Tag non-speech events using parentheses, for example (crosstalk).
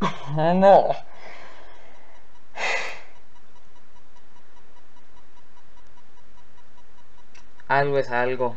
(laughs) Ah, no. Algo es algo.